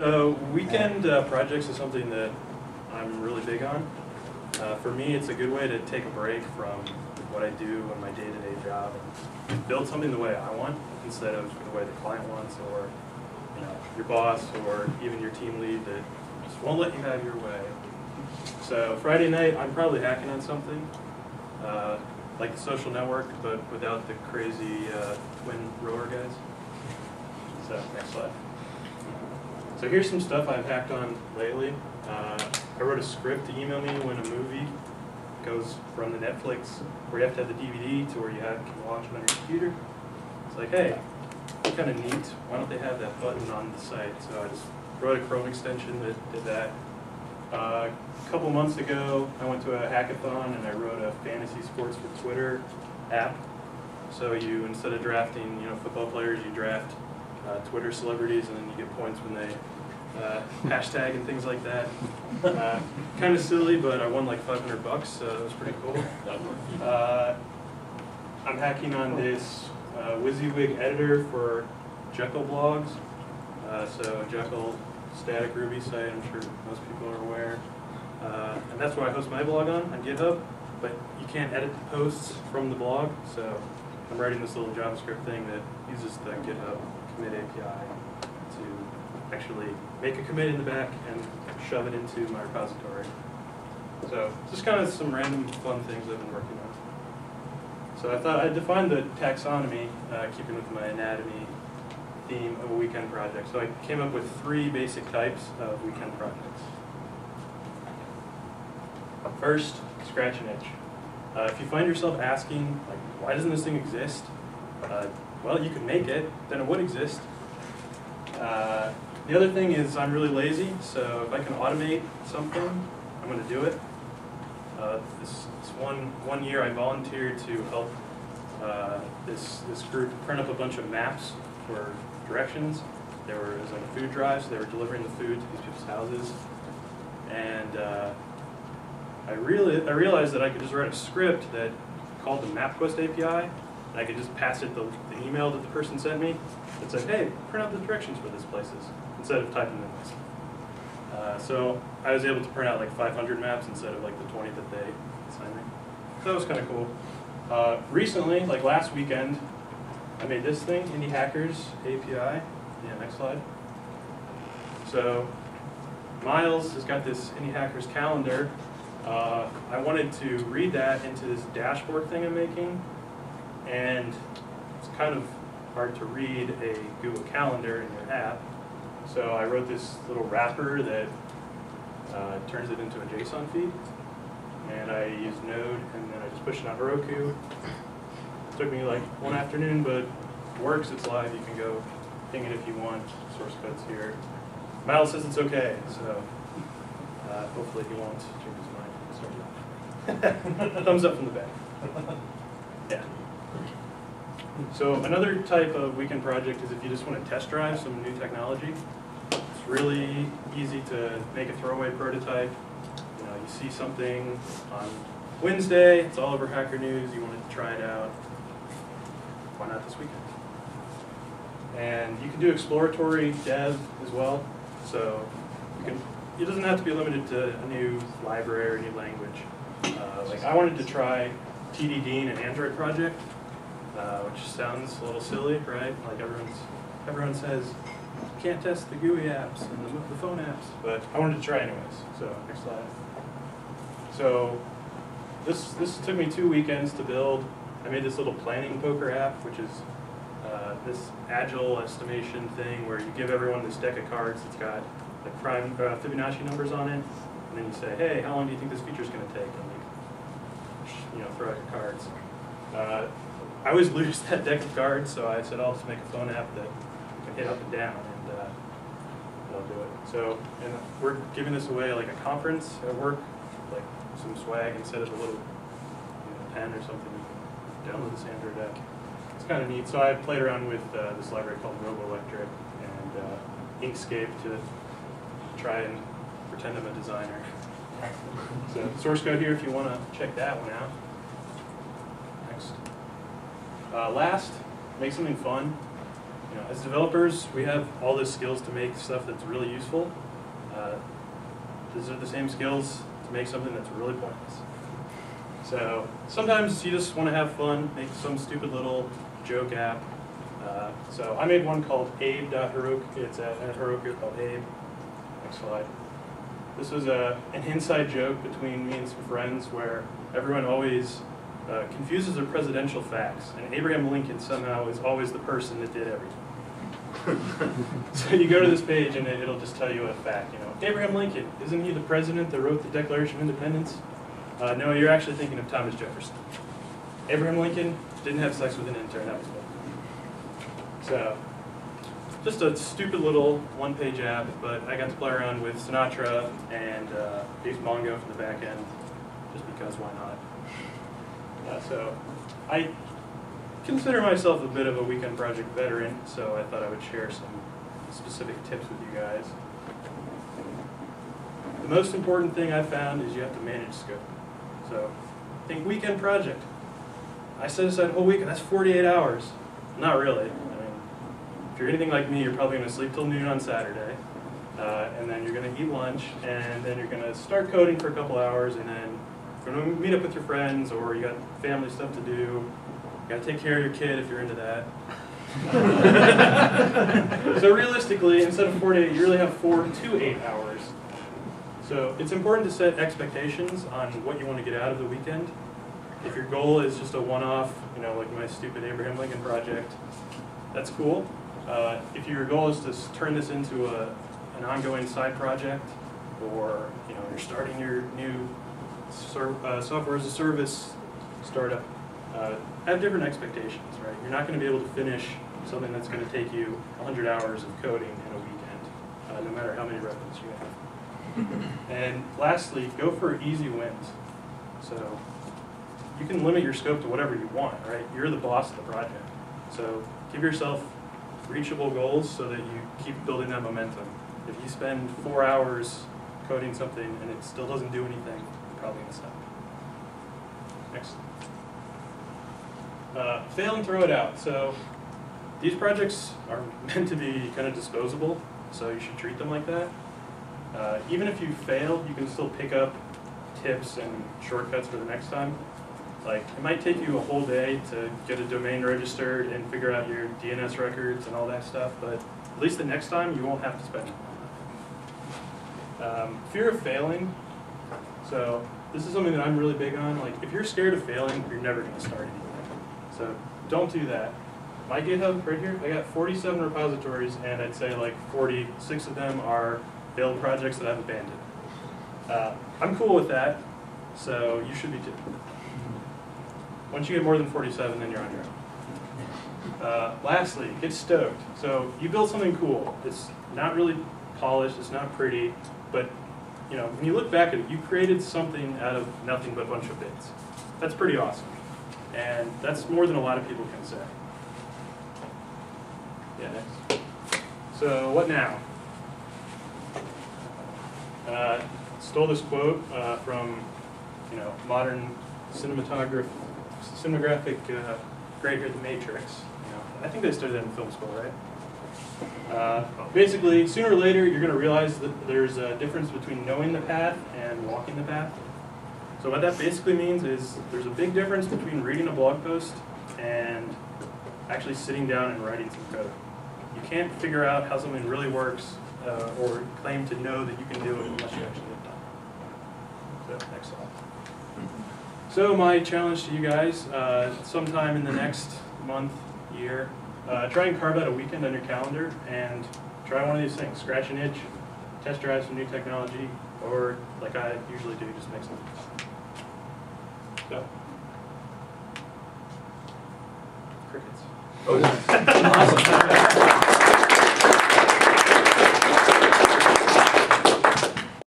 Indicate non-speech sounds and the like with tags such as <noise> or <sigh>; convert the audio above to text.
So weekend uh, projects is something that I'm really big on. Uh, for me, it's a good way to take a break from what I do in my day-to-day job and build something the way I want instead of the way the client wants or you know your boss or even your team lead that just won't let you have your way. So Friday night, I'm probably hacking on something uh, like the social network, but without the crazy uh, twin rower guys. So next slide. So here's some stuff I've hacked on lately. Uh, I wrote a script to email me when a movie goes from the Netflix where you have to have the DVD to where you have, can watch it on your computer. It's like, hey, kind of neat. Why don't they have that button on the site? So I just wrote a Chrome extension that did that. Uh, a couple months ago, I went to a hackathon and I wrote a fantasy sports for Twitter app. So you, instead of drafting, you know, football players, you draft uh, Twitter celebrities, and then you get points when they uh, <laughs> hashtag and things like that. Uh, kind of silly, but I won like 500 bucks, so it was pretty cool. Uh, I'm hacking on this uh, WYSIWYG editor for Jekyll blogs. Uh, so Jekyll static Ruby site, I'm sure most people are aware. Uh, and that's what I host my blog on, on GitHub. But you can't edit the posts from the blog, so I'm writing this little JavaScript thing that uses the GitHub commit API to actually make a commit in the back and shove it into my repository. So just kind of some random fun things I've been working on. So I thought I'd define the taxonomy, uh, keeping with my anatomy theme of a weekend project. So I came up with three basic types of weekend projects. First, scratch and itch. Uh, if you find yourself asking, like, why doesn't this thing exist? Uh, well, you could make it, then it would exist. Uh, the other thing is I'm really lazy, so if I can automate something, I'm going to do it. Uh, this, this one, one year I volunteered to help uh, this, this group print up a bunch of maps for directions. There was like a food drive, so they were delivering the food to these people's houses. And uh, I, really, I realized that I could just write a script that called the MapQuest API, and I could just pass it the, the email that the person sent me that said, hey, print out the directions for these places, instead of typing them myself. Uh, so I was able to print out like 500 maps instead of like the 20 that they assigned me. So that was kind of cool. Uh, recently, like last weekend, I made this thing, Indy Hackers API. Yeah, next slide. So Miles has got this Indy Hackers calendar. Uh, I wanted to read that into this dashboard thing I'm making, and it's kind of hard to read a Google Calendar in your app. So I wrote this little wrapper that uh, turns it into a JSON feed. And I used Node, and then I just pushed it on Heroku. It took me like one afternoon, but it works, it's live, you can go ping it if you want. Source code's here. Miles says it's okay, so uh, hopefully he won't change his mind. <laughs> Thumbs up from the back. Yeah. So another type of weekend project is if you just want to test drive some new technology. It's really easy to make a throwaway prototype. You know, you see something on Wednesday, it's all over Hacker News, you want to try it out. Why not this weekend? And you can do exploratory dev as well. So you can, it doesn't have to be limited to a new library or a new language. Uh, like I wanted to try TDD in, an Android project, uh, which sounds a little silly, right? Like everyone's, everyone says, you can't test the GUI apps and the, the phone apps, but I wanted to try anyways. So next slide. So this this took me two weekends to build. I made this little planning poker app, which is uh, this agile estimation thing where you give everyone this deck of cards that's got like prime uh, Fibonacci numbers on it, and then you say, hey, how long do you think this feature is going to take? And you, you know, throw out your cards. Uh, I always <laughs> lose that deck of cards, so I said I'll just make a phone app that can hit up and down, and uh, I'll do it. So, and we're giving this away like a conference at work, like some swag instead of a little you know, pen or something. You can download this Android app. It's kind of neat. So I played around with uh, this library called Robolectric and uh, Inkscape to try and pretend I'm a designer. <laughs> So source code here if you want to check that one out. Uh, last, make something fun. you know, as developers, we have all the skills to make stuff that's really useful. Uh, these are the same skills to make something that's really pointless. So sometimes you just want to have fun, make some stupid little joke app. Uh, so I made one called Abe.Heroku. It's at, at Heroku called Abe. Next slide. This was a, an inside joke between me and some friends where everyone always uh, confuses their presidential facts, and Abraham Lincoln somehow is always the person that did everything. <laughs> so you go to this page and it, it'll just tell you a fact. You know, Abraham Lincoln isn't he the president that wrote the Declaration of Independence? Uh, no, you're actually thinking of Thomas Jefferson. Abraham Lincoln didn't have sex with an intern. That was it. So, just a stupid little one-page app, but I got to play around with Sinatra and uh, use Mongo for the back end, just because why not? Uh, so, I consider myself a bit of a weekend project veteran, so I thought I would share some specific tips with you guys. The most important thing I found is you have to manage scope. So, think weekend project. I set aside a whole week, that's 48 hours. Not really. I mean, if you're anything like me, you're probably going to sleep till noon on Saturday, uh, and then you're going to eat lunch, and then you're going to start coding for a couple hours, and then going to meet up with your friends, or you got family stuff to do. You got to take care of your kid if you're into that. <laughs> so realistically, instead of four 48, you really have four to eight hours. So it's important to set expectations on what you want to get out of the weekend. If your goal is just a one-off, you know, like my stupid Abraham Lincoln project, that's cool. Uh, if your goal is to turn this into a, an ongoing side project, or you know, you're starting your new uh, software as a service startup, uh, have different expectations, right? You're not going to be able to finish something that's going to take you 100 hours of coding in a weekend, uh, no matter how many references you have. And lastly, go for easy wins. So you can limit your scope to whatever you want, right? You're the boss of the project. So give yourself reachable goals so that you keep building that momentum. If you spend four hours coding something and it still doesn't do anything, probably gonna stop. Next. Uh, fail and throw it out. So these projects are <laughs> meant to be kind of disposable, so you should treat them like that. Uh, even if you fail, you can still pick up tips and shortcuts for the next time. Like, it might take you a whole day to get a domain registered and figure out your DNS records and all that stuff, but at least the next time, you won't have to spend it. Um, fear of failing. So, this is something that I'm really big on. Like, if you're scared of failing, you're never going to start anything. So, don't do that. My GitHub right here, I got 47 repositories, and I'd say like 46 of them are failed projects that I've abandoned. Uh, I'm cool with that, so you should be too. Once you get more than 47, then you're on your own. Uh, lastly, get stoked. So you build something cool. It's not really polished, it's not pretty, but you know, when you look back at it, you created something out of nothing but a bunch of bits. That's pretty awesome. And that's more than a lot of people can say. Yeah, next. So what now? Uh, stole this quote uh, from, you know, modern cinematograph, cinematographic uh, grade here the Matrix. You know, I think they studied that in film school, right? Uh, basically, sooner or later, you're going to realize that there's a difference between knowing the path and walking the path. So what that basically means is there's a big difference between reading a blog post and actually sitting down and writing some code. You can't figure out how something really works uh, or claim to know that you can do it unless you actually have done it. So, next slide. So my challenge to you guys, uh, sometime in the next month, year, uh, try and carve out a weekend on your calendar and try one of these things, scratch an itch, test drive some new technology, or like I usually do, just make something. So. Crickets. Awesome. <laughs>